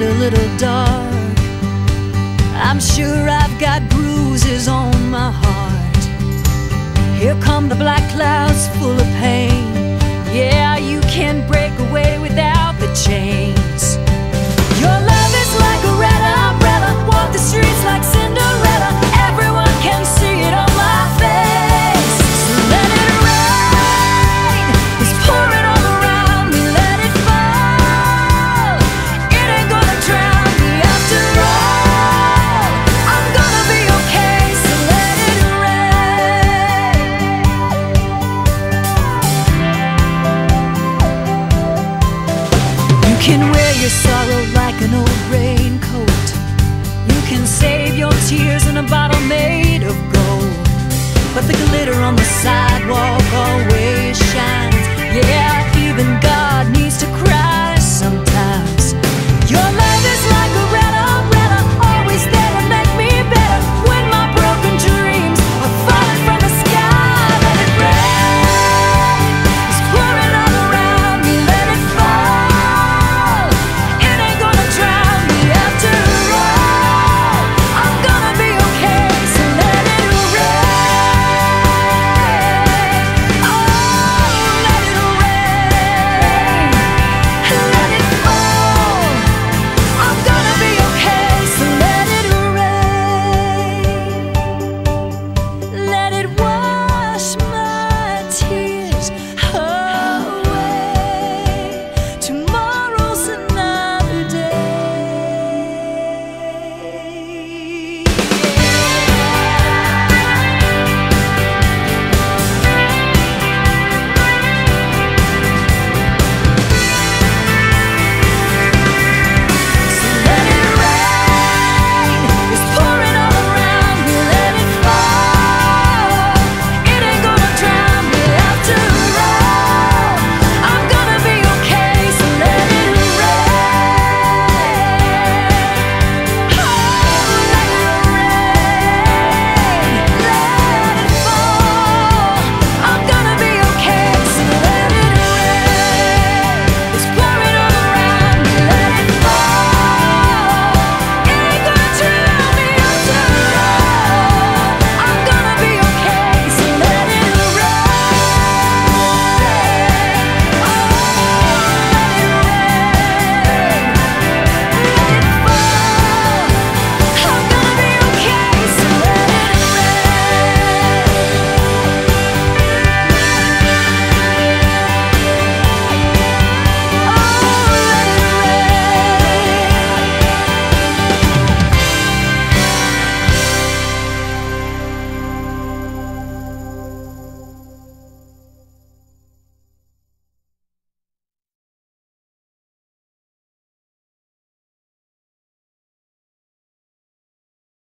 a little dark. I'm sure I've got bruises on my heart. Here come the black clouds full of pain. Yeah, you can break away without the chains. Wear your sorrow like an old raincoat. You can save your tears in a bottle made of gold. But the glitter on the sidewalk always.